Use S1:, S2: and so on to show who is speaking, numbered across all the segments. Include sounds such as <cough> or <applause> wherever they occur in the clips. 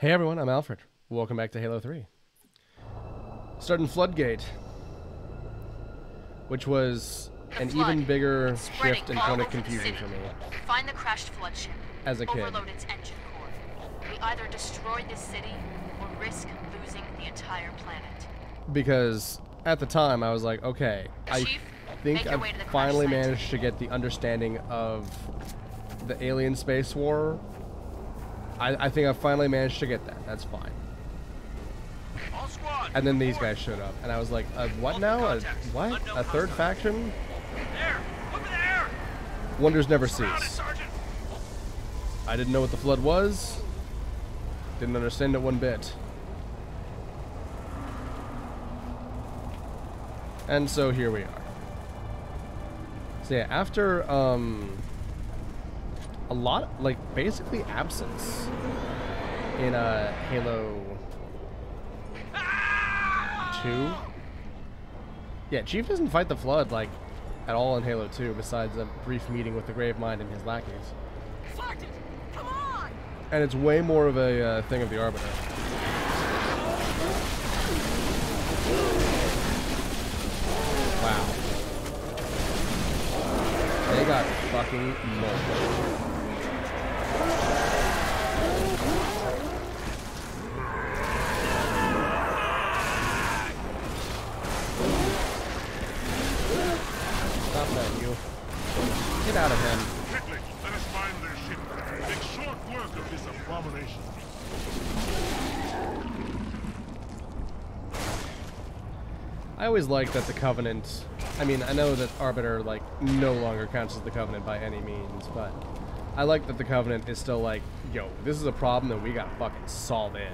S1: Hey everyone, I'm Alfred. Welcome back to Halo 3. Starting Floodgate, which was
S2: The
S1: an
S2: flood.
S1: even bigger shift and point of confusion for me.
S2: Find the crashed flood ship.
S1: As a kid.
S2: Overload its engine core. We either destroy this city or risk losing the entire planet.
S1: Because at the time I was like, okay, I think I've
S2: way to the crash
S1: finally managed to get the understanding of the alien space war. I, I think I've finally managed to get that. That's fine.
S3: All squad.
S1: And then these guys showed up, and I was like, uh, what now? A, what? A third faction?
S3: There. Over there.
S1: Wonders never cease. I didn't know what the flood was. Didn't understand it one bit. And so here we are. So yeah, after um a lot like basically absence in uh Halo 2. Yeah, Chief doesn't fight the flood like at all in Halo 2 besides a brief meeting with the Gravemind and his lackeys.
S4: Sergeant, come on!
S1: And it's way more of a uh, thing of the Arbiter. Wow. They got fucking. I always like that the Covenant. I mean, I know that Arbiter like no longer counts as the Covenant by any means, but I like that the Covenant is still like, yo, this is a problem that we got to fucking solve in.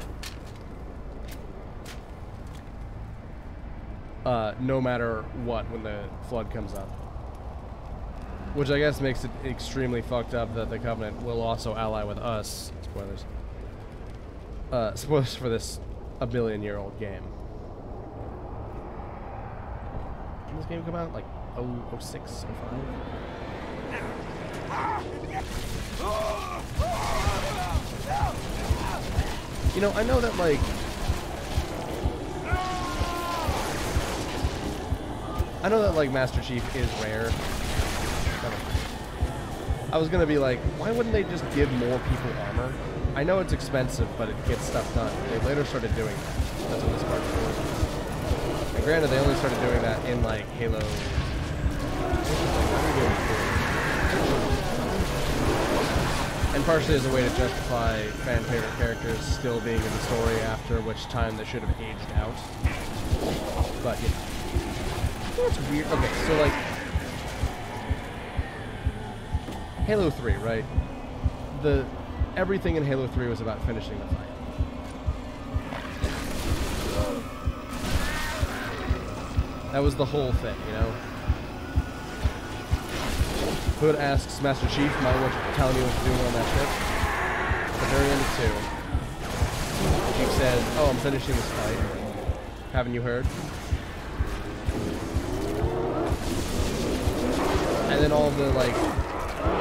S1: Uh, no matter what, when the flood comes up. Which I guess makes it extremely fucked up that the Covenant will also ally with us. Spoilers. Uh, spoilers for this a billion year old game. When this game come out? Like 006, 05? You know, I know that like I know that like Master Chief is rare. I was gonna be like, why wouldn't they just give more people armor? I know it's expensive, but it gets stuff done. They later started doing that. That's what this part for. And granted, they only started doing that in like Halo. And partially as a way to justify fan favorite characters still being in the story after which time they should have aged out. But you know. Weird? Okay, so like Halo 3, right? The everything in Halo 3 was about finishing the fight. That was the whole thing, you know? Hood asks Master Chief, I what telling me what to doing on that ship? At the very end of 2. Chief says, oh, I'm finishing this fight. Haven't you heard? And then all the, like,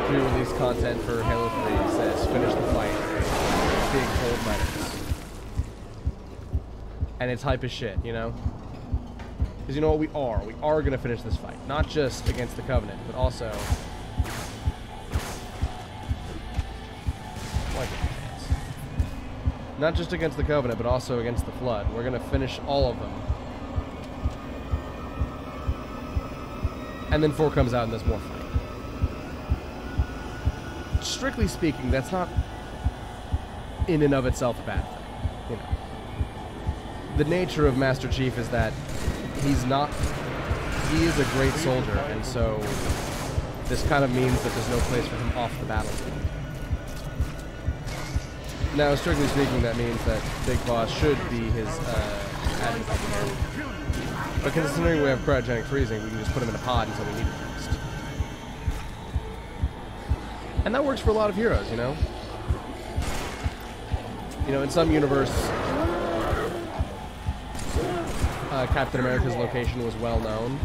S1: pre-release content for Halo 3 says, finish the fight. Big gold letters. And it's hype as shit, you know? Because you know what we are? We are going to finish this fight. Not just against the Covenant, but also... Not just against the Covenant, but also against the Flood. We're going to finish all of them. And then 4 comes out and there's more fight. Strictly speaking, that's not in and of itself a bad thing. You know the nature of Master Chief is that he's not he is a great soldier and so this kind of means that there's no place for him off the battlefield. Now strictly speaking that means that Big Boss should be his uh, here. But considering we have cryogenic freezing, we can just put him in a pod until we need him next. And that works for a lot of heroes, you know? You know, in some universe, uh, Captain America's location was well known,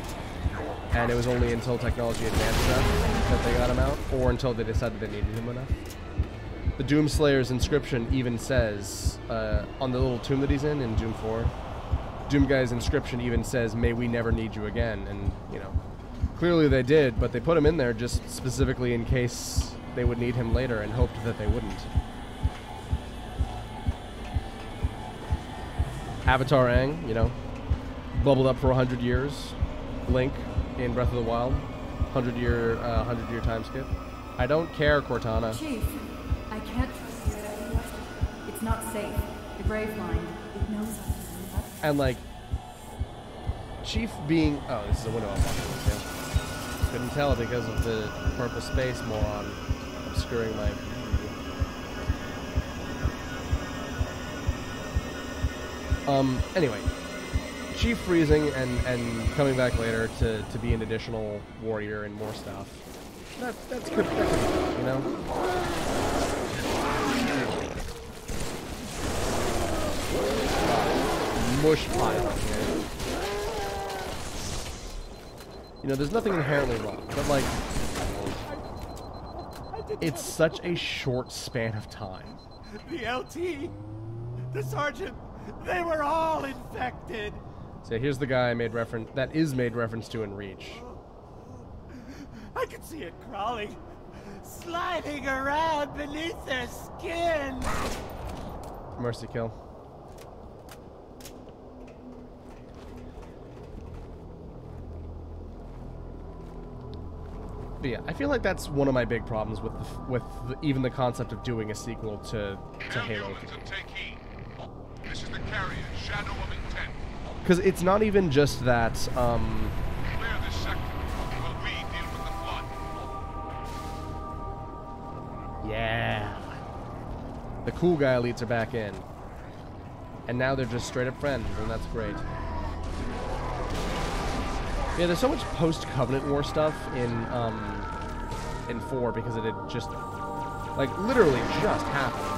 S1: and it was only until technology advanced enough that they got him out, or until they decided they needed him enough. The Doomslayer's inscription even says uh, on the little tomb that he's in in Doom 4. Doom Guy's inscription even says, "May we never need you again." And you know, clearly they did, but they put him in there just specifically in case they would need him later, and hoped that they wouldn't. Avatar Aang, you know, bubbled up for hundred years. Link in Breath of the Wild, hundred year, uh, hundred year time skip. I don't care, Cortana.
S5: Chief, I can't trust. It's not safe. The Gravemind. It knows us.
S1: And like, Chief being oh, this is a window I'm walking into. Couldn't tell because of the purple space moron obscuring my. Um. Anyway, Chief freezing and and coming back later to to be an additional warrior and more stuff. That. That's good, you know. Mush pile here. You know, there's nothing inherently wrong, but like, it's such a short span of time.
S6: The LT, the sergeant, they were all infected.
S1: So here's the guy I made reference that is made reference to in Reach.
S6: I could see it crawling, sliding around beneath their skin.
S1: Mercy kill. But yeah, I feel like that's one of my big problems with the, with the, even the concept of doing a sequel to to Halo 3.
S7: and. This is the carrier, Shadow of Intent.
S1: Because it's not even just that. Um,
S7: Clear this sector we deal with the flood.
S1: yeah, the cool guy elites are back in, and now they're just straight up friends, and that's great. Yeah, there's so much post-Covenant War stuff in um, in four because it had just like literally just happened.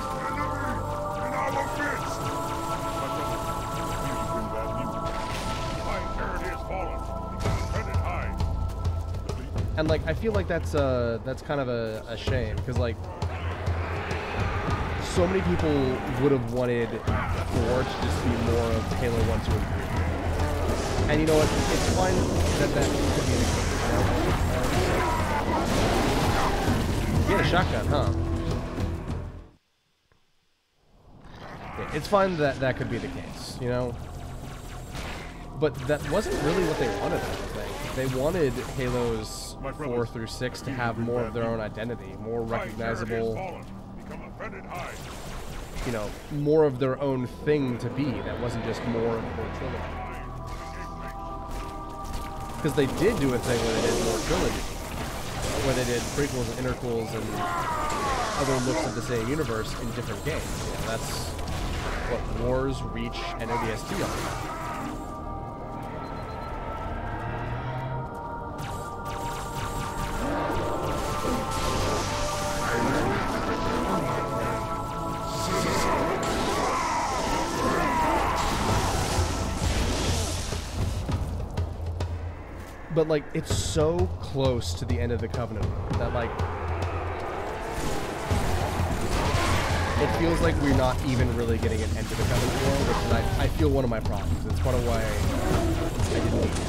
S1: And like I feel like that's uh that's kind of a, a shame because like so many people would have wanted four to just be more of Halo one, two, and three. And you know what? It's fine that that could be the case. You, know? you had a shotgun, huh? It's fine that that could be the case, you know. But that wasn't really what they wanted. I think they wanted Halos four through six to have more of their own identity, more
S7: My heritage has
S1: recognizable,
S7: fallen. Become offended high.
S1: you know, more of their own thing to be. That wasn't just more of the whole trilogy. Because they did do a thing where they did more trilogy, where they did prequels and interquels and other looks of the same universe in different games. You know, that's what Wars, Reach, and ODST are. But like, it's so close to the end of the Covenant that like, it feels like we're not even really getting an end to the Covenant War, which is, I, I feel one of my problems. It's one of why I didn't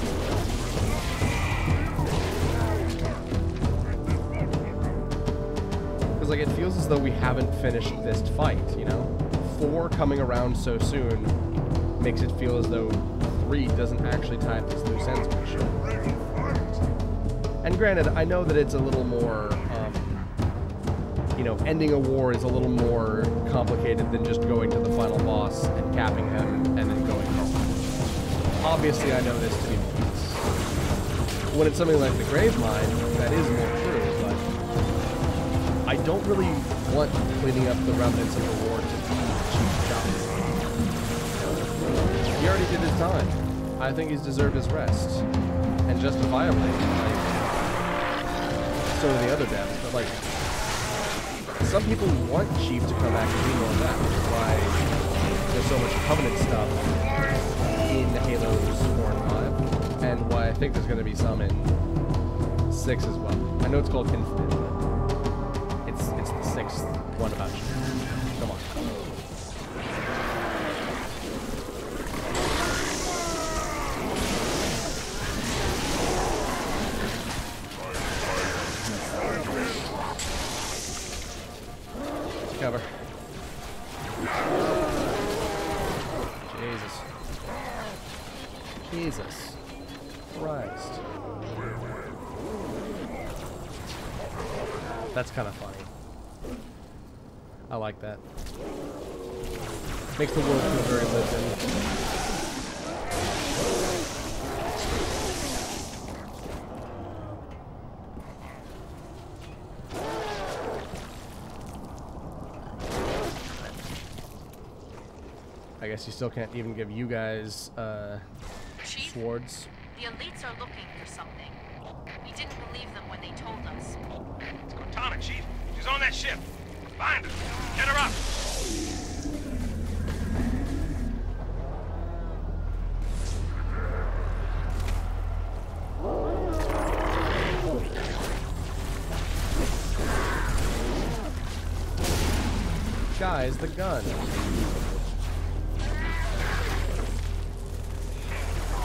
S1: like, it feels as though we haven't finished this fight. You know, four coming around so soon makes it feel as though three doesn't actually tie up loose ends we should. And granted, I know that it's a little more, um, you know, ending a war is a little more complicated than just going to the final boss and capping him and then going home. Obviously, I know this to be the case. When it's something like the Gravemind, that is more true, but I don't really want cleaning up the remnants of the war to be Chief's job. He already did his time. I think he's deserved his rest. And justifiably. So do the other devs, but like some people want Chief to come back and do more that, which is why there's so much Covenant stuff in Halos 4 and 5, and why I think there's going to be some in 6 as well. I know it's called Infinite, That's kind of funny. I like that. Makes the world feel very lived in. I guess you still can't even give you guys uh,
S2: Chief,
S1: swords.
S2: the elites are looking for something. We didn't believe them when they told us.
S3: It's Cortana, Chief. She's on that ship. Find her. Get her up.
S1: Guys, the gun.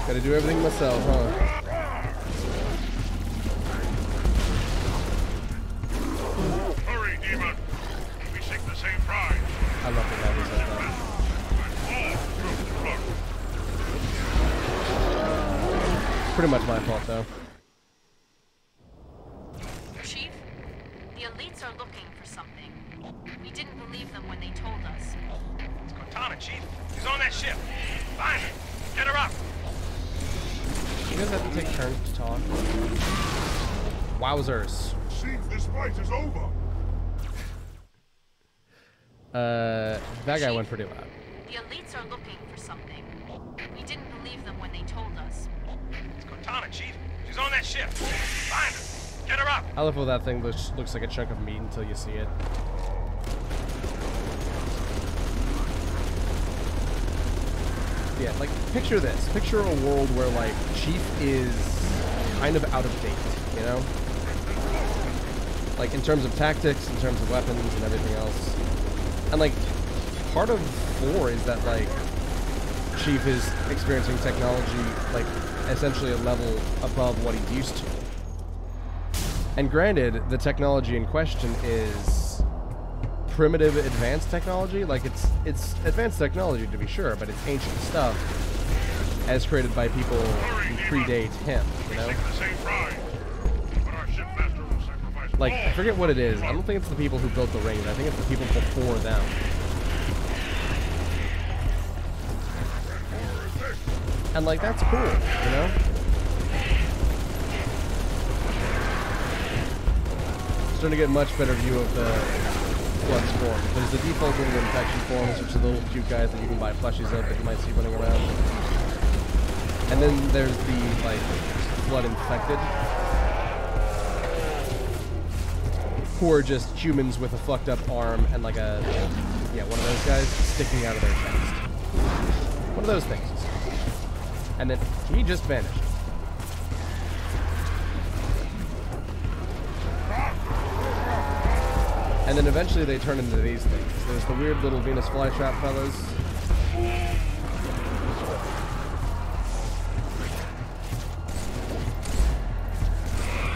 S1: Gotta do everything myself, huh? Pretty much my fault, though.
S2: Chief, the elites are looking for something. We didn't believe them when they told us.
S3: It's Cortana, Chief. She's on that ship. Find her. Get her up.
S1: You guys have to take turns to talk. Wowzers.
S7: Chief, this fight is over.
S1: Uh, that guy went pretty loud.
S2: The elites are looking for something. We didn't believe them when they told us.
S3: It's Cortana, Chief. She's on that ship. Find her. Get her up.
S1: I love how that thing looks, looks like a chunk of meat until you see it. Yeah, like, picture this. Picture a world where, like, Chief is kind of out of date, you know? Like, in terms of tactics, in terms of weapons, and everything else. And, like, part of 4 is that, like, Chief is experiencing technology, like, essentially a level above what he's used to. And granted, the technology in question is primitive advanced technology. Like it's it's advanced technology to be sure, but it's ancient stuff as created by people who predate him, you know? Like I forget what it is. I don't think it's the people who built the rings. I think it's the people before them. And like that's cool, you know? Starting to get much better view of the Flux form. There's the default little infection forms, which are the little cute guys that you can buy plushies of that you might see running around. And then there's the like flood infected. Who are just humans with a fucked up arm and like a yeah, one of those guys sticking out of their chest. One of those things. And then he just vanished. And then eventually they turn into these things. There's the weird little Venus flytrap fellas.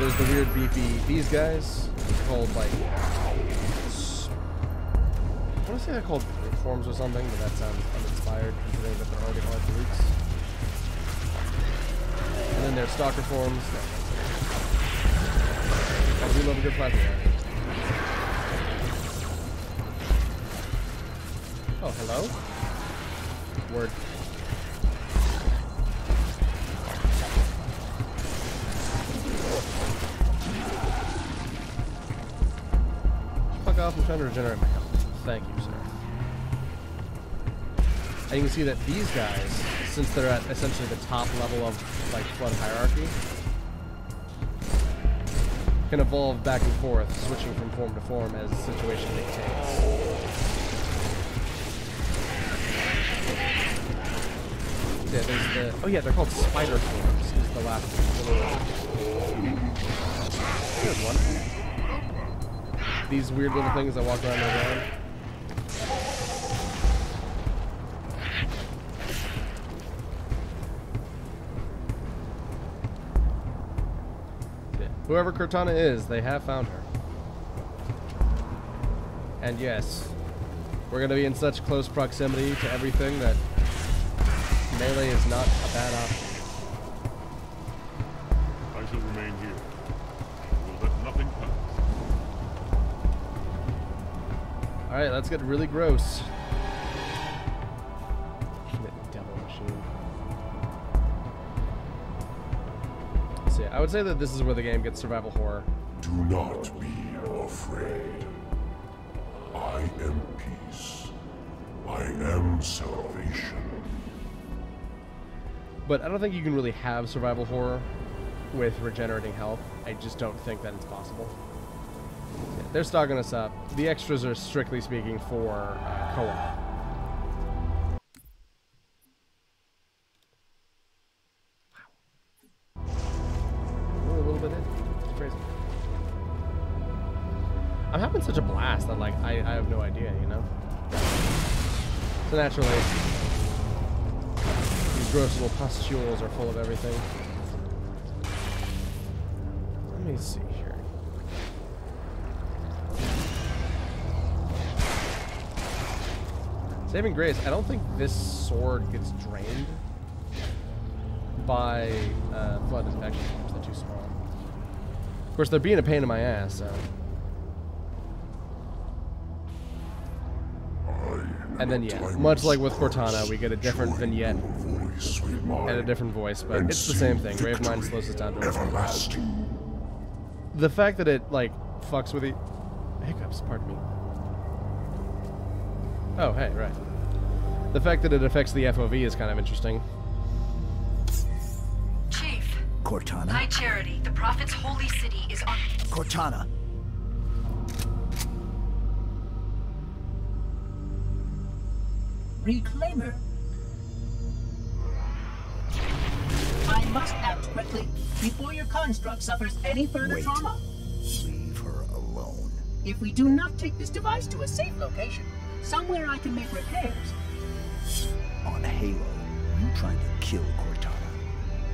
S1: There's the weird beefy these guys called like I want to say they're called forms or something, but that sounds uninspired considering that they're already called Greeks. There's stalker forms. I do love a good plasma. Oh, hello? Word. Fuck off, I'm trying to regenerate my health. Thank you, sir. And you can see that these guys, since they're at essentially the top level of like flood hierarchy, can evolve back and forth, switching from form to form as the situation dictates. Yeah, there's the. Oh yeah, they're called spider forms. Is the last one. There's one. these weird little things that walk around the ground. Whoever Cortana is, they have found her. And yes, we're going to be in such close proximity to everything that melee is not a bad option.
S7: I shall remain here. Will let nothing pass.
S1: Alright, let's get really gross. Would say that this is where the game gets survival horror.
S8: Do not be afraid. I am peace. I am salvation.
S1: But I don't think you can really have survival horror with regenerating health. I just don't think that it's possible. Yeah, they're stocking us up. The extras are strictly speaking for uh, co-op. That like I, I have no idea, you know. So naturally, these gross little pustules are full of everything. Let me see here. Saving grace. I don't think this sword gets drained by uh, flood infection. They're too small. Of course, they're being a pain in my ass. So. And then yeah, much like with Cortana, we get a different vignette
S8: Voice with mine.
S1: and a different voice, but it's the same thing.
S8: victory
S1: Gravemind slows us down to a
S8: Everlasting.
S1: The fact that it like fucks with the hiccups, pardon me. Oh, hey, right. The fact that it affects the FOV is kind of interesting.
S9: Chief,
S10: Cortana?
S9: High Charity, the Prophet's holy city is on.
S10: Cortana.
S11: Reclaimer. I must act quickly before your construct suffers any further
S10: Wait.
S11: trauma.
S10: Leave her alone.
S11: If we do not take this device to a safe location, somewhere I can make repairs,
S10: On Halo, you tried to kill Cortana.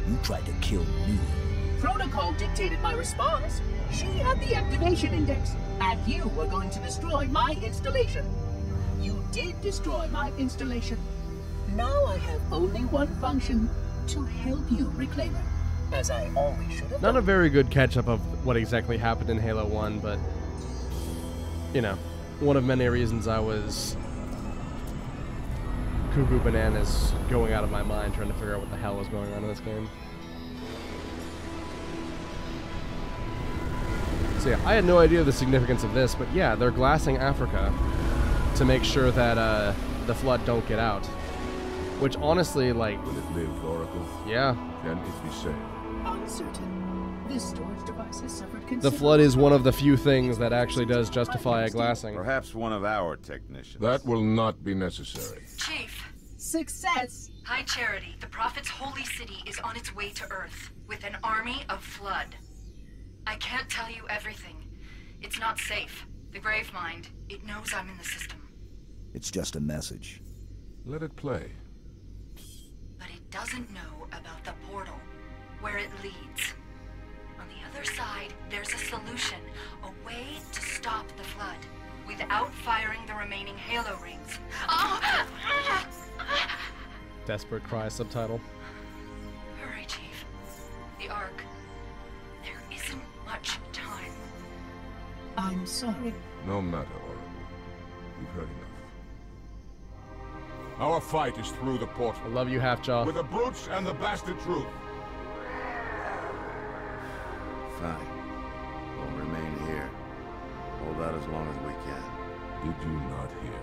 S10: You tried to kill me.
S11: protocol dictated my response. She had the activation index, and you were going to destroy my installation. Did destroy my installation. Now I have only one function to help you, Reclaimer, as I always should have
S1: Not a very good catch up of what exactly happened in Halo 1, but you know, one of many reasons I was cuckoo bananas going out of my mind trying to figure out what the hell was going on in this game. So yeah, I had no idea the significance of this, but yeah, they're glassing Africa to make sure that uh, the flood don't get out. Which honestly, like,
S8: Will it live, Oracle?
S1: yeah,
S8: Can it be saved?
S11: Uncertain. This storage device has suffered
S1: the flood is one of the few things that actually does justify a glassing.
S12: Perhaps one of our technicians.
S8: That will not be necessary.
S9: Chief,
S11: success.
S9: High Charity, the Prophet's holy city is on its way to Earth with an army of flood. I can't tell you everything. It's not safe. The Gravemind, it knows I'm in the system.
S10: It's just a message.
S8: Let it play.
S9: But it doesn't know about the portal, where it leads. On the other side, there's a solution, a way to stop the flood, without firing the remaining Halo rings. Oh!
S1: Desperate cry subtitle.
S9: Hurry, Chief. The Ark. There isn't much time.
S11: I'm sorry.
S8: No matter, Our fight is through the portal.
S1: I love you, Halfjaw.
S8: With the brutes and the bastard truth.
S12: Fine. We'll remain here. Hold out as long as we can.
S8: Did you not hear?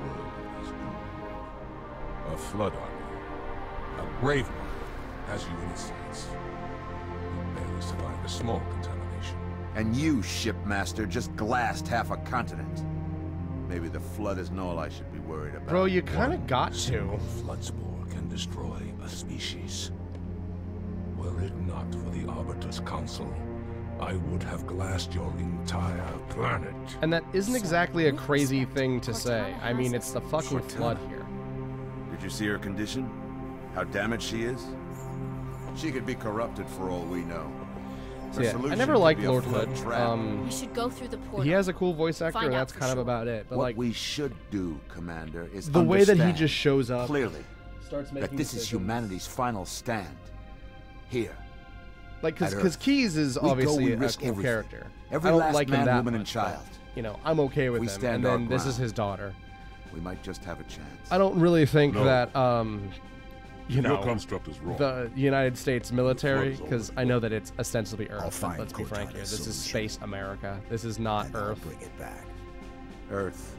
S8: Your world is doomed. A flood army, a brave one, has you in its sights. You barely survived a small contamination.
S12: And you, shipmaster, just glassed half a continent. Maybe the flood isn't all I should be worried about.
S1: Bro, you kind of got to.
S8: Single flood spore can destroy a species. Were it not for the Arbiter's Council, I would have glassed your entire planet.
S1: And that isn't exactly a crazy thing to say. I mean, it's the fucking flood here.
S12: Did you see her condition? How damaged she is? She could be corrupted for all we know.
S1: So yeah, I never liked Lord
S12: flood
S1: Hood. Um,
S2: We should go through the portal.
S1: he has a cool voice actor,
S2: Find
S1: and that's
S2: for
S1: kind of about it. But
S12: what
S1: like
S12: we should do, Commander, is
S1: the way that he just shows up,
S12: clearly
S1: starts making
S12: that this is humanity's final stand. Here.
S1: like because because Keys is
S12: We
S1: obviously a
S12: risk
S1: cool
S12: everything.
S1: character.
S12: Every
S1: I don't
S12: last
S1: like
S12: man,
S1: him that
S12: woman, and
S1: much, but,
S12: child.
S1: You know, I'm okay with
S12: We
S1: him.
S12: stand
S1: and
S12: our
S1: then this is
S12: ground.
S1: his daughter.
S12: We might just have a chance.
S1: I don't really think
S8: No.
S1: that um, you know
S8: Your construct is wrong.
S1: the United States military because. I know that it's ostensibly Earth. but
S10: find
S1: let's be frank here.
S10: Cortana's
S1: This is
S10: solution.
S1: space America. This is not
S10: and I'll
S1: Earth.
S10: bring it back.
S12: Earth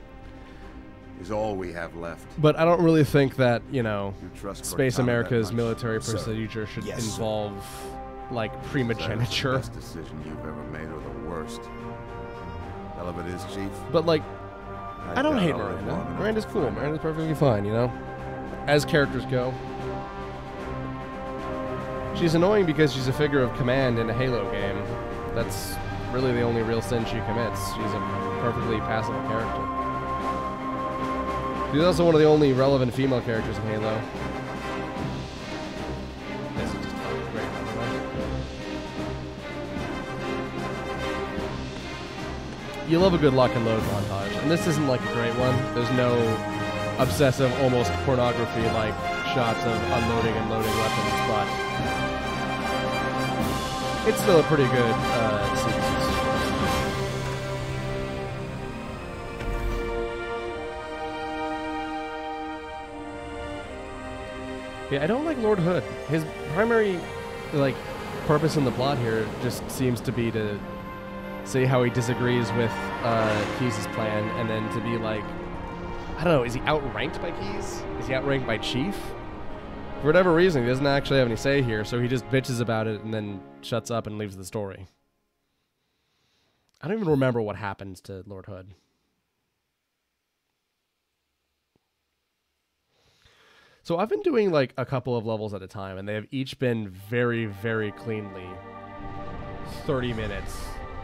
S12: is all we have left.
S1: But I don't really think that you know
S12: You trust
S1: Space
S12: Cortana that
S1: America's
S12: much?
S1: military
S10: Sir.
S1: procedure should
S10: Yes, sir.
S1: involve like
S12: That is the
S1: primogeniture.
S12: best decision you've ever made, or the worst. Hell of it is, Chief.
S1: But like, I don't hate
S12: I'll live
S1: Miranda.
S12: long enough
S1: Miranda's
S12: to
S1: cool.
S12: find out.
S1: Miranda's perfectly fine, you know. As characters go. She's annoying because she's a figure of command in a Halo game. That's really the only real sin she commits. She's a perfectly passable character. She's also one of the only relevant female characters in Halo. You love a good lock and load montage, and this isn't like a great one. There's no obsessive, almost pornography like shots of unloading and loading weapons, but it's still a pretty good uh, sequence. Yeah, I don't like Lord Hood. His primary, like, purpose in the plot here just seems to be to say how he disagrees with uh, plan, and then to be like, I don't know, is he outranked by Keys? Is he outranked by Chief? For whatever reason, he doesn't actually have any say here, so he just bitches about it and then shuts up and leaves the story. I don't even remember what happens to Lord Hood. So I've been doing like a couple of levels at a time, and they have each been very, very cleanly 30 minutes,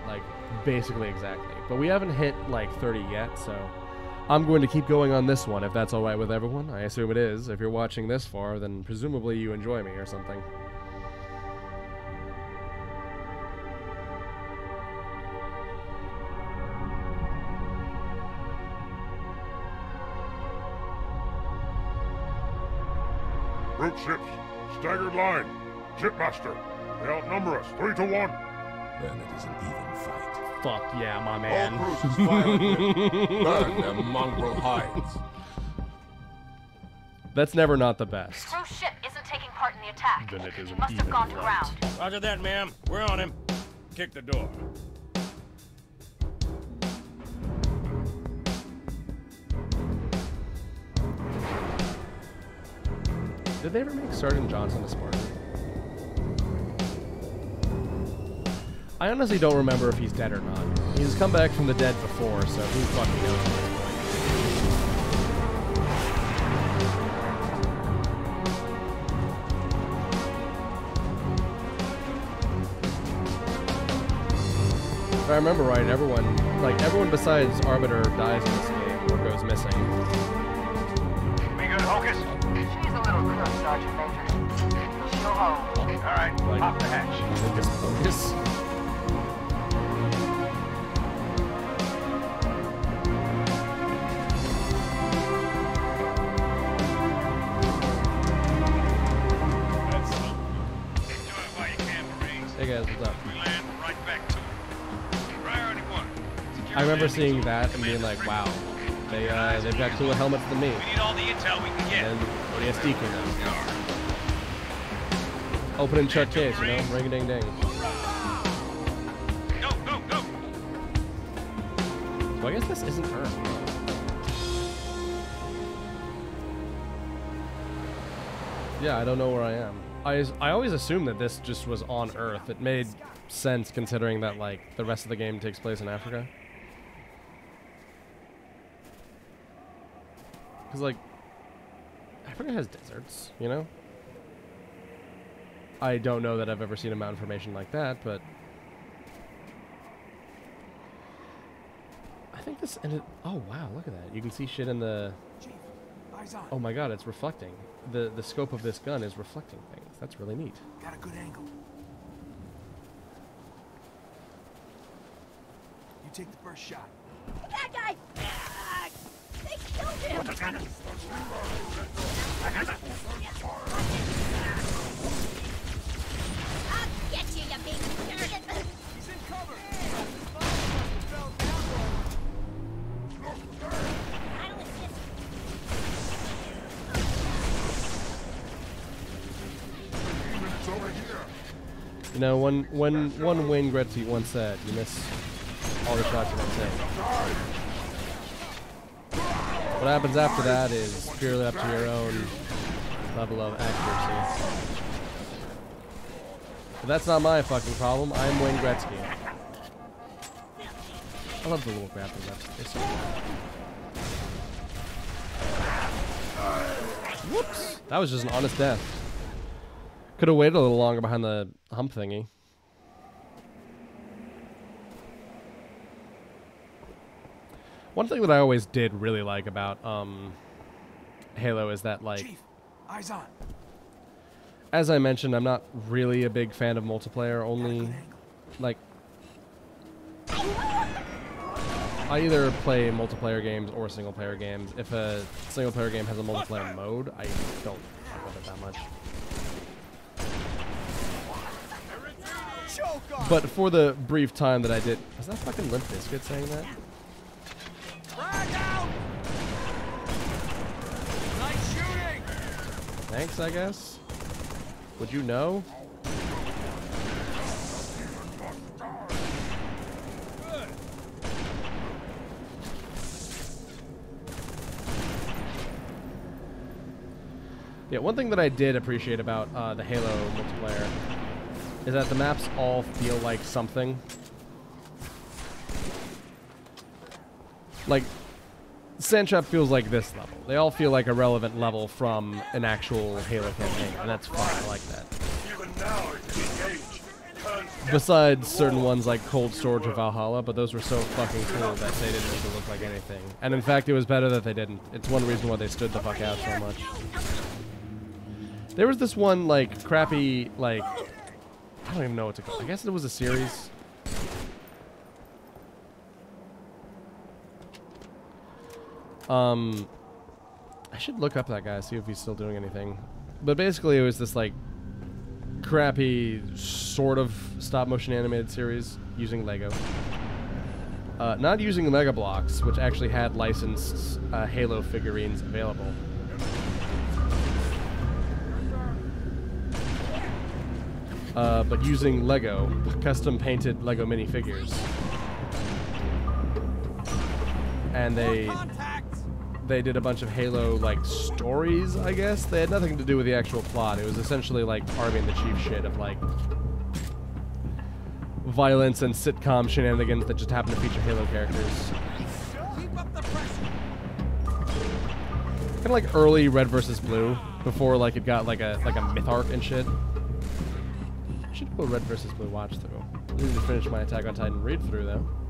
S1: like basically exactly. But we haven't hit like 30 yet, so I'm going to keep going on this one if that's all right with everyone. I assume it is. If you're watching this far, then presumably you enjoy me or something.
S7: Brute ships, staggered line. Shipmaster, they outnumber us, three to one.
S8: Then it is an even fight.
S1: Fuck yeah, my man.
S8: All cruisers violently. Burn their mongrel hides.
S1: That's never not the best.
S2: Cruise ship isn't taking part in the attack.
S1: Then it is
S2: he
S1: an
S2: must have
S1: even
S2: gone to
S1: fight.
S2: ground.
S3: Roger that, ma'am. We're on him. Kick the door.
S1: Did they ever make Sergeant Johnson a Spartan? I honestly don't remember if he's dead or not. He's come back from the dead before, so who fucking knows. If I remember right, everyone, like everyone besides Arbiter dies in this game or goes missing.
S13: Sergeant Major. She'll hold.
S3: All right,
S1: Like-
S3: pop the hatch.
S1: Focus, focus.
S3: That's it. Do it while you can, Marines.
S1: Hey guys, what's up?
S3: We land right back to it. Priority one. Secure
S1: I remember seeing that and being like, wow, they uh, they've got cooler helmets than me.
S3: We need all the intel we can get.
S1: And ODST out. Open and shut case, you know, ring a ding ding.
S3: Go, go, go.
S1: So I guess this isn't Earth. Yeah, I don't know where I am. I, I always assumed that this just was on Earth. It made sense considering that like the rest of the game takes place in Africa. Because, like, Africa has deserts, you know? I don't know that I've ever seen a mountain formation like that, but... I think this ended... Oh, wow, look at that. You can see shit in the... Oh my god, it's reflecting. The the scope of this gun is reflecting things. That's really neat.
S6: Got a good angle. You take the first shot.
S4: That guy! You,
S1: know, when when one Wayne Gretzky once said, "You miss all the shots you don't take." What happens after that is purely up to your own level of accuracy. But that's not my fucking problem. I'm Wayne Gretzky. I love the little grappling reps. They're so good. Whoops! That was just an honest death. Could have waited a little longer behind the hump thingy. One thing that I always did really like about um, Halo is that like
S6: Chief, eyes on.
S1: as I mentioned, I'm not really a big fan of multiplayer. Only, like, I either play multiplayer games or single player games. If a single player game has a multiplayer mode, I don't fuck with it that much. But for the brief time that I did, was that fucking Limp Bizkit saying that?
S6: Frag out. Nice shooting.
S1: Thanks, I guess. Would you know? Yeah, one thing that I did appreciate about uh, the Halo multiplayer is that the maps all feel like something. Like, Sandtrap feels like this level. They all feel like a relevant level from an actual Halo campaign, and that's fine. I like that.
S7: Even now, it's engaged. Turn
S1: Besides certain ones like Cold Storage or Valhalla, but those were so fucking cool that they didn't make it look like anything. And in fact, it was better that they didn't. It's one reason why they stood the fuck out so much. There was this one, like, crappy, like, I don't even know what to call I guess it was a series. Um, I should look up that guy, see if he's still doing anything. But basically, it was this, like, crappy sort of stop motion animated series using Lego. Uh, not using Mega Bloks, which actually had licensed uh, Halo figurines available. Uh, but using Lego, custom painted Lego minifigures. And they they did a bunch of Halo like stories, I guess. They had nothing to do with the actual plot. It was essentially like Arby 'n' the Chief shit of like violence and sitcom shenanigans that just happen to feature Halo characters.
S6: Keep up the pressure.
S1: Kind of like early Red versus Blue, before like it got like a like a myth arc and shit. I should do a Red versus Blue watch through. I need to finish my Attack on Titan read through though.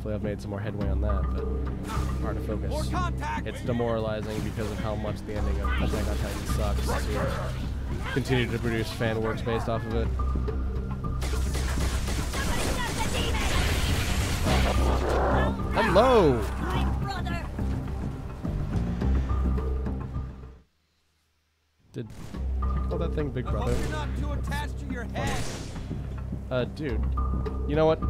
S1: Hopefully I've made some more headway on that, but hard to focus. It's demoralizing because of how much the ending of Attack on Titan sucks to continue to produce fan works based off of it. Hello! Did call that thing Big Brother?
S6: you're not too attached to your head.
S1: Uh, dude. You know what?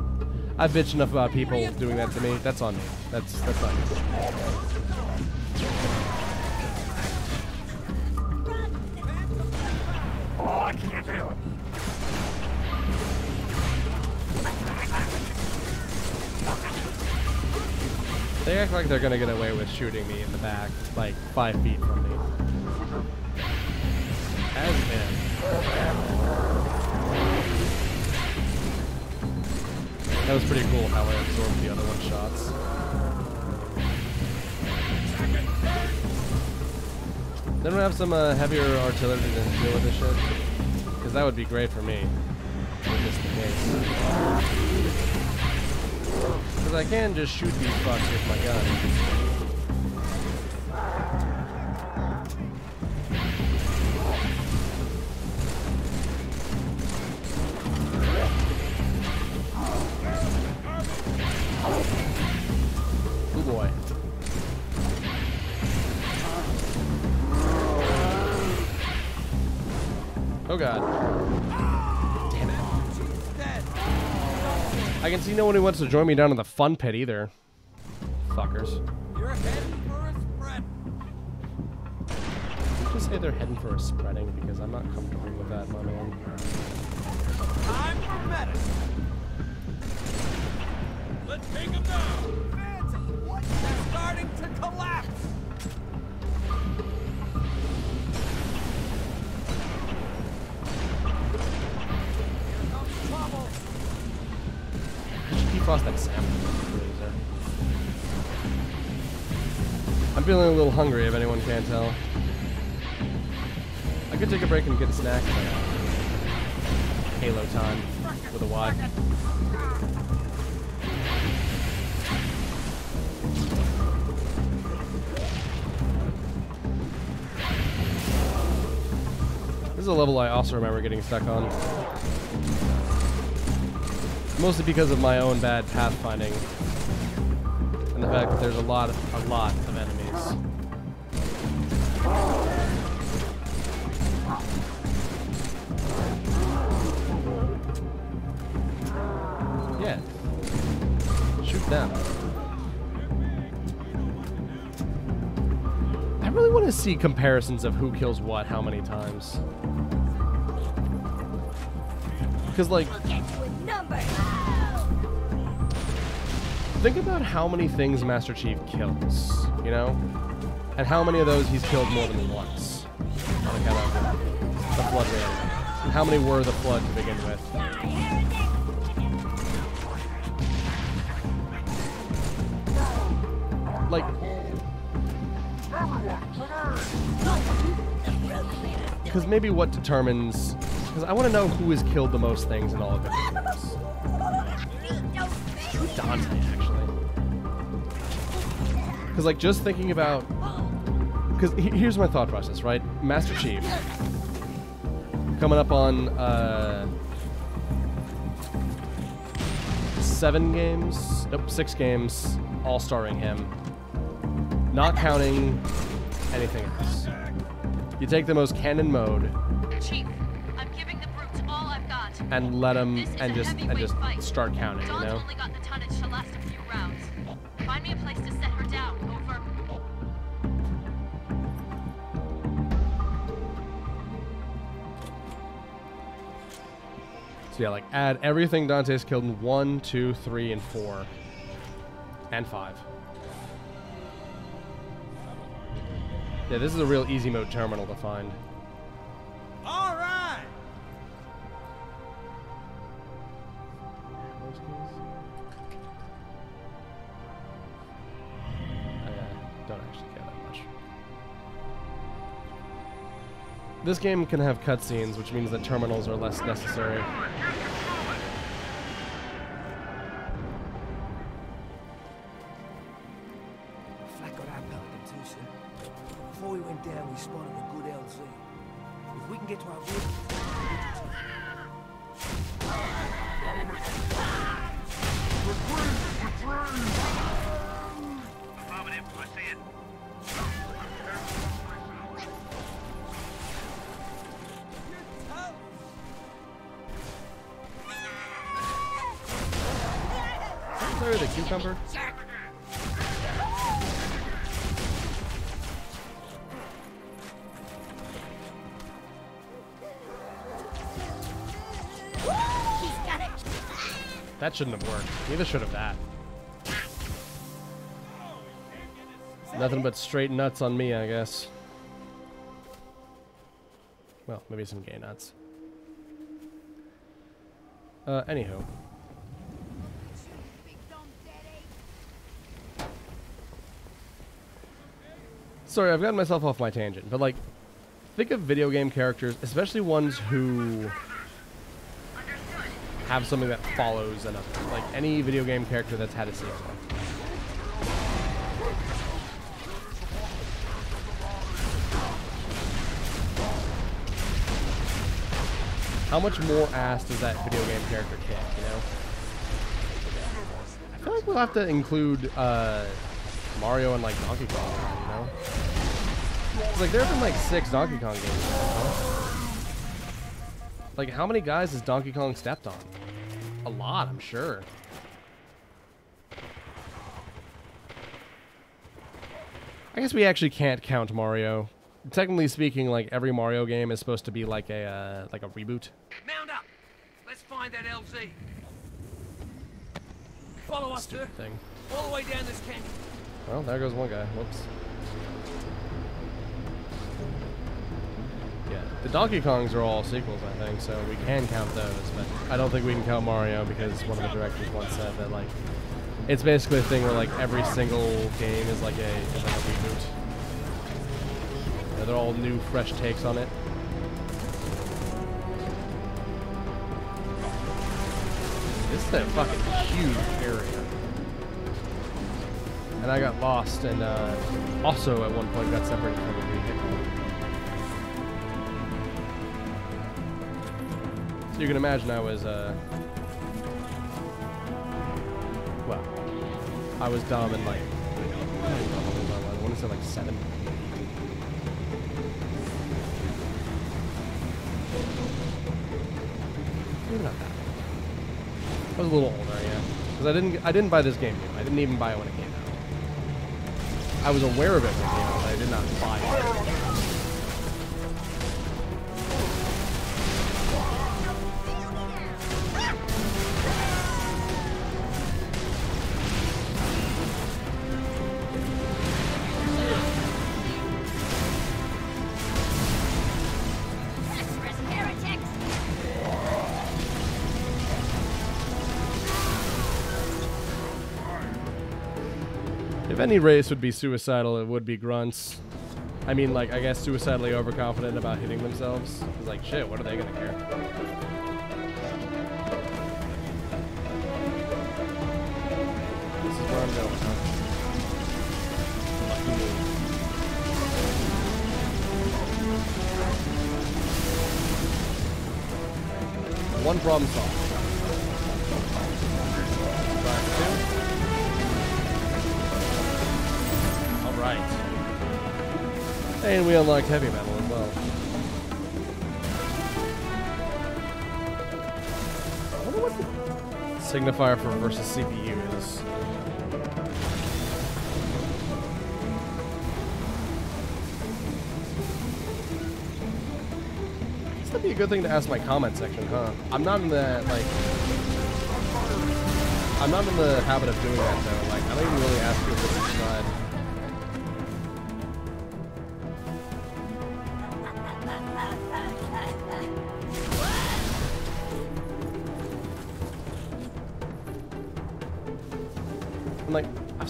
S1: I bitch enough about people doing that to me. That's on me. That's that's on me. They act like they're gonna get away with shooting me in the back, like five feet from me. Has been. That was pretty cool how I absorbed the other one shots. Then we have some uh, heavier artillery to deal with this shit. Because that would be great for me. If this the case. Because I can just shoot these fucks with my gun. Oh god. Damn it. I can see no one who wants to join me down in the fun pit either. Fuckers.
S6: You're heading for a spread.
S1: Just say they're heading for a spreading because I'm not comfortable with that, my man.
S6: Time for medicine. Let's take them down. Fancy. What? They're starting to collapse.
S1: That. I'm feeling a little hungry if anyone can't tell. I could take a break and get a snack. Halo time with a Y. This is a level I also remember getting stuck on. Mostly because of my own bad pathfinding. And the fact that there's a lot, a lot of enemies. Yeah. Shoot them. I really want to see comparisons of who kills what how many times. Because, like, think about how many things Master Chief kills, you know? And how many of those he's killed more than once. On account of the Flood raid. How many were the Flood to begin with? Like, because maybe what determines. Because I want to know who has killed the most things in all of it. <laughs> Dante. Because, like, just thinking about. Because here's my thought process, right? Master Chief. Coming up on. Uh, seven games. Nope, six games. All starring him. Not counting anything else. You take the most canon mode
S2: Chief, I'm giving the brutes all I've got.
S1: and let
S2: is
S1: and just and just
S2: fight.
S1: start counting, you know? Yeah, like add everything Dante's killed in one, two, three, and four. And five. Yeah, this is a real easy mode terminal to find.
S6: All right.
S1: I uh, don't actually care that much. This game can have cutscenes, which means that terminals are less necessary. Neither should have that. Nothing but straight nuts on me, I guess. Well, maybe some gay nuts. Uh, anywho. Sorry, I've gotten myself off my tangent, but like, think of video game characters, especially ones who have something that follows another. Like any video game character that's had a sequel. How much more ass does that video game character kick, you know? I feel like we'll have to include uh, Mario and like Donkey Kong, you know? It's like there have been like six Donkey Kong games. Like how many guys has Donkey Kong stepped on? A lot, I'm sure. I guess we actually can't count Mario. Technically speaking, like every Mario game is supposed to be like a uh, like a reboot.
S10: Mount up. Let's find that LZ. Follow us, sir.
S1: thing.
S10: All the way down this canyon.
S1: Well, there goes one guy. Whoops. Yeah, the Donkey Kongs are all sequels, I think, so we can count those, but I don't think we can count Mario because one of the directors once said that like it's basically a thing where like every single game is like a is like a reboot. They're all new, fresh takes on it. This is a fucking huge area. And I got lost and uh, also at one point got separated from you can imagine I was, uh, well, I was dumb and like, I. Want to say like seven. Maybe not that. I was a little older, yeah. Because I didn't, I didn't buy this game. I didn't even buy it when it came out. I was aware of it when it came out, but I did not buy it. If any race would be suicidal, it would be grunts. I mean, like, I guess suicidally overconfident about hitting themselves. It's like, shit, what are they gonna care? This is where I'm going, huh? One problem solved. And we unlocked heavy metal as well. I wonder what the signifier for versus CPU is. Guess that'd be a good thing to ask my comment section, huh? I'm not in the like. I'm not in the habit of doing that though. Like, I don't even really ask people to subscribe.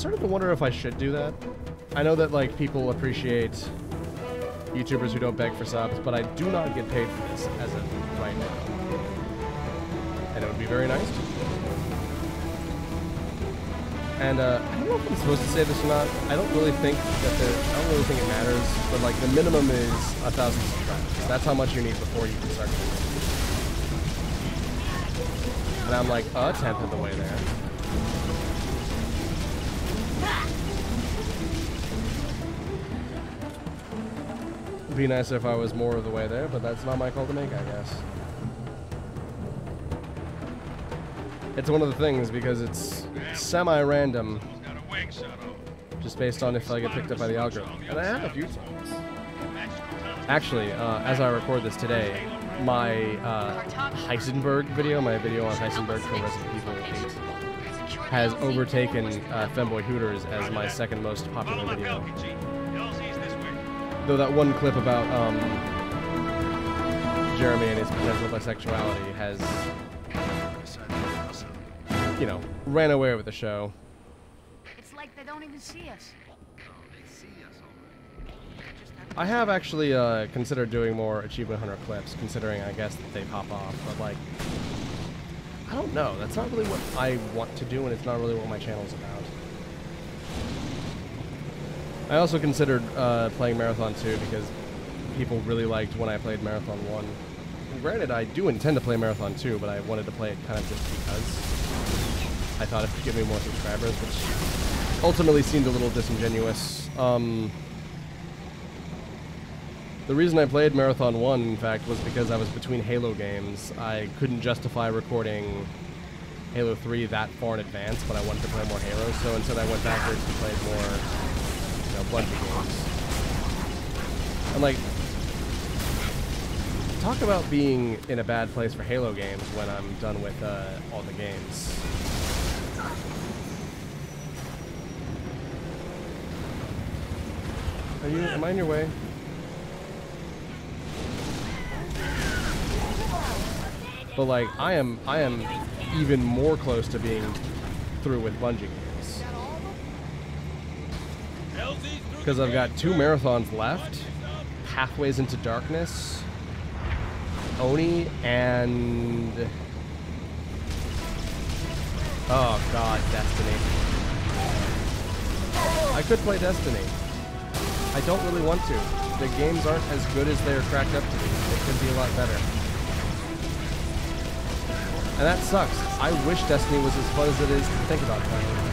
S1: Started to wonder if I should do that. I know that like people appreciate YouTubers who don't beg for subs, but I do not get paid for this as of right now. And it would be very nice. And uh, I don't know if I'm supposed to say this or not. I don't really think that the I don't really think it matters, but like the minimum is a thousand subscribers. That's how much you need before you can start doing it. And I'm like a tenth of the way there. Be nicer if I was more of the way there, but that's not my call to make, I guess. It's one of the things because it's semi-random, just based on if I get picked up by the algorithm. And I have a few times. Actually, uh, as I record this today, my uh, Heisenberg video, my video on Heisenberg from Resident Evil 8, has overtaken uh, Femboy Hooters as my second most popular video. Though that one clip about um, Jeremy and his potential bisexuality has, you know, ran away with the show.
S4: It's like they don't even see us.
S1: I have actually uh, considered doing more Achievement Hunter clips, considering I guess that they pop off. But like, I don't know. That's not really what I want to do, and it's not really what my channel's about. I also considered uh, playing Marathon 2 because people really liked when I played Marathon 1. And granted, I do intend to play Marathon 2, but I wanted to play it kind of just because I thought it would give me more subscribers, which ultimately seemed a little disingenuous. Um, the reason I played Marathon 1, in fact, was because I was between Halo games. I couldn't justify recording Halo 3 that far in advance, but I wanted to play more Halo, so instead I went backwards and played more, you know, Bungie games. And, like, talk about being in a bad place for Halo games when I'm done with uh, all the games. Are you, am I in your way? But like, I am, I am even more close to being through with Bungie games. Because I've got two marathons left, Pathways into Darkness, Oni, and... Oh god, Destiny. I could play Destiny. I don't really want to. The games aren't as good as they're cracked up to be. They could be a lot better. And that sucks. I wish Destiny was as fun as it is to think about playing.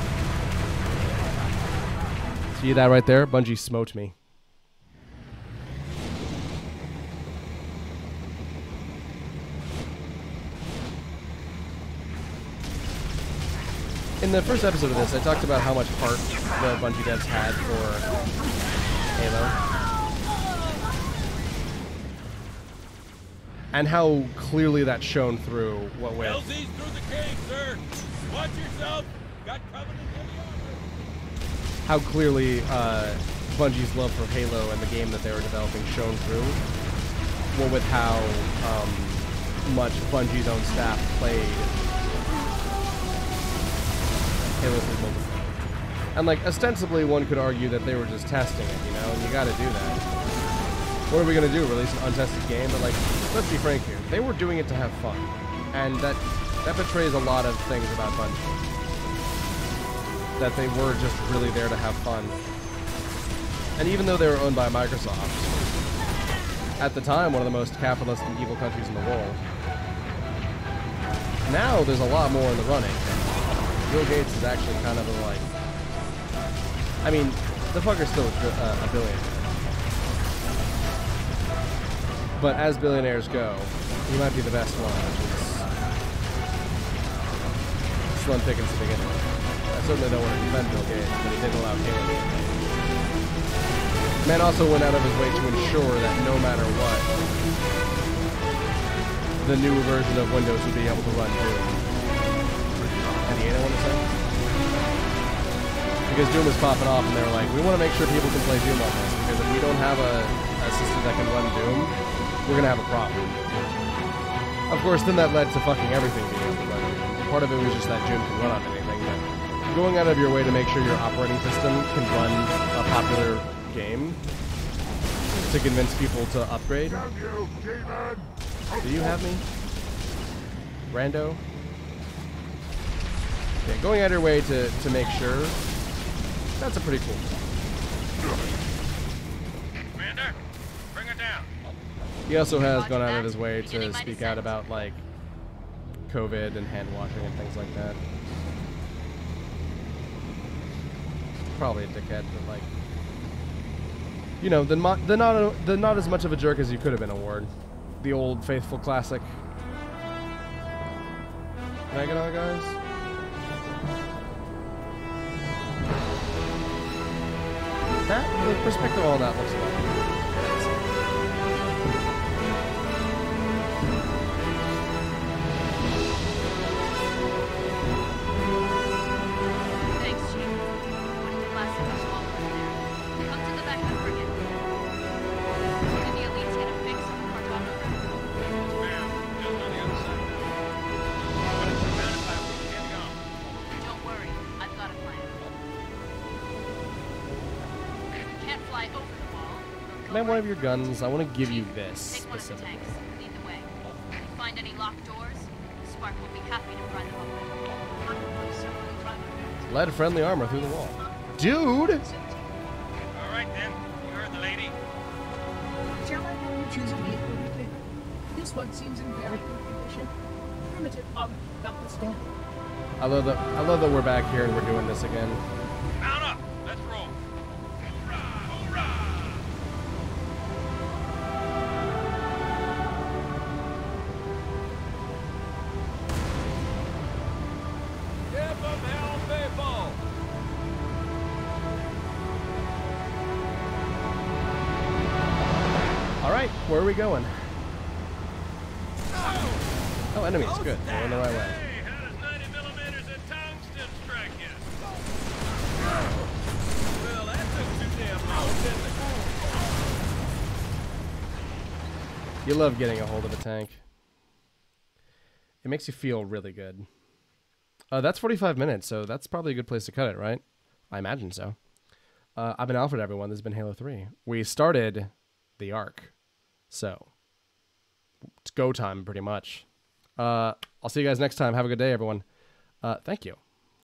S1: See that right there? Bungie smote me. In the first episode of this, I talked about how much heart the Bungie devs had for Halo. And how clearly that shone through what with
S8: LZ's through the cave, sir. Watch yourself. Got Covenant
S1: how clearly uh, Bungie's love for Halo and the game that they were developing shone through. Well, with how um, much Bungie's own staff played Halo 3 multiplayer. And like ostensibly, one could argue that they were just testing it, you know, and you got to do that. What are we gonna do? Release an untested game? But like, let's be frank here. They were doing it to have fun, and that that betrays a lot of things about Bungie. That they were just really there to have fun. And even though they were owned by Microsoft, at the time one of the most capitalist and evil countries in the world, now there's a lot more in the running. Bill Gates is actually kind of a like. I mean, the fucker's still a, uh, a billionaire. But as billionaires go, he might be the best one, which is slim pickings to begin with. I certainly don't want to defend Bill Gates, but he did allow Halo. Man also went out of his way to ensure that no matter what, the new version of Windows would be able to run Doom. Any I want to say? Because Doom was popping off, and they were like, we want to make sure people can play Doom on this, because if we don't have a, a system that can run Doom, we're gonna have a problem. Of course, then that led to fucking everything being able to run. Part of it was just that Doom can run on anything, going out of your way to make sure your operating system can run a popular game to convince people to upgrade. Do you have me? Rando? Okay, going out of your way to, to make sure, that's a pretty cool
S3: Commander, bring it down.
S1: He also has gone out of his way to speak out about like COVID and hand washing and things like that. Probably a dickhead, but like, you know, the the not the not as much of a jerk as you could have been award, the old faithful classic. Can I guys? That the perspective on that looks good. Can I have one of your guns? I want to give you this
S2: Take one of the
S1: specifically.
S2: tanks. Lead the way. If you find any locked doors, Spark will be happy to pry them open.
S1: Lead friendly armor through the wall. Dude!
S3: All right then. You heard the lady.
S11: Shall I have you choose a vehicle repair? This one seems in very good condition. Primitive armor, notwithstanding.
S1: I love that. I love that we're back here and we're doing this again. Going? Oh, enemies. Good. We're the right way. You love getting a hold of a tank. It makes you feel really good. Uh, that's 45 minutes, so that's probably a good place to cut it, right? I imagine so. Uh, I've been Alfred, everyone. This has been Halo 3. We started the Ark, so it's go time, pretty much. Uh, I'll see you guys next time. Have a good day, everyone. Uh, thank you.